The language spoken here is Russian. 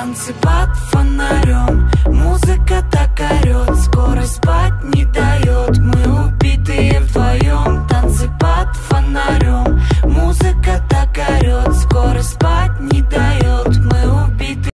Танцы под фонарем. Музыка так орет Скорость спать не дает Мы убитые вдвоем Танцы под фонарем. Музыка так орет Скорость спать